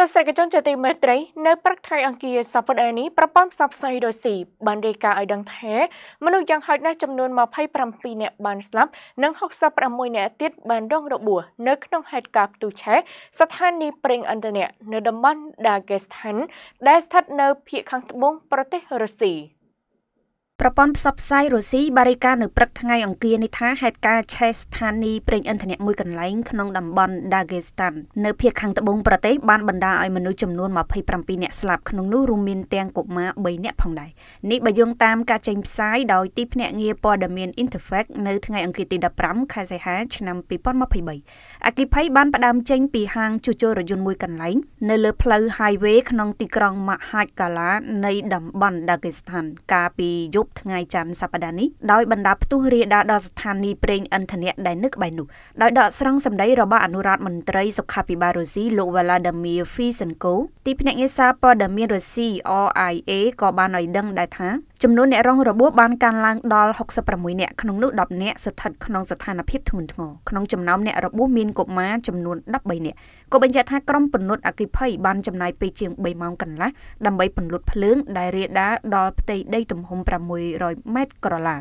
ទស្សនិកជនជាទីមេត្រីនៅព្រឹកថ្ងៃអង្គារសប្តាហ៍នេះប្រព័ន្ធផ្សព្វផ្សាយរុស្ស៊ីបានរាយការណ៍ឲ្យដឹងថាមនុស្សយ៉ាងហោចណាស់ចំនួន27នាក់បានស្លាប់និង66នាក់ទៀតបានរងរបួសនៅក្នុងហេតុការណ៍ផ្ទុះឆេះស្ថានីយ៍ប្រេងឥន្ធនៈនៅតំបន់ដាហ្គេស្ថានដែលស្ថិតនៅភាគខាងត្បូងប្រទេសរុស្ស៊ី។ ប្រព័ន្ធផ្សព្វផ្សាយរុស្ស៊ីបានរាយការណ៍នៅព្រឹកថ្ងៃអង្គារនេះថាហេតុការណ៍ឆេះស្ថានីយ៍ប្រេងឥន្ធនៈមួយកន្លែងក្នុងតំបន់ Dagestan នៅភាគខាងត្បូងប្រទេសបានបណ្ដាលឲ្យមនុស្សចំនួន27នាក់ស្លាប់ក្នុងនោះរួមមានទាំងកុមារ3នាក់ផងដែរនេះបើយោងតាមការចេញផ្សាយដោយទីភ្នាក់ងារព័ត៌មាន Interfax នៅថ្ងៃអង្គារទី15ខែសីហាឆ្នាំ2023អគិភ័យបានផ្ដើមចេញពីហាងជួសជុលរថយន្តមួយកន្លែងនៅលើផ្លូវ highway ក្នុងទីក្រុង Makhachkala នៃតំបន់ Dagestan កាលពីយប់ថ្ងៃច័ន្ទសប្តាហ៍នេះដោយបណ្ដាផ្ទុះរាលដាលដល់ស្ថានីយ៍ប្រេងឥន្ធនៈដែលនៅក្បែរនោះដោយដកស្រង់សម្ដីរបស់អនុរដ្ឋមន្ត្រីសុខាភិបាលរុស្ស៊ីលោក Vladimir Fisenko ទីភ្នាក់ងារសារព័ត៌មានរុស្ស៊ី RIA ក៏បានឲ្យដឹងដែរថាចំនួនអ្នករងរបួសបានកើនឡើងដល់66នាក់ក្នុងនោះ10នាក់ស្ថិតក្នុងស្ថានភាពធ្ងន់ធ្ងរក្នុងចំណោមអ្នករបួសមានកុមារចំនួន13នាក់ក៏បញ្ជាក់ថាក្រុមពន្លត់អគិភ័យបានចំណាយពេលជាង3ម៉ោងកន្លះដើម្បីពន្លត់ភ្លើងដែលរាលដាលដល់ផ្ទៃដីទំហំ600ម៉ែត្រក្រឡា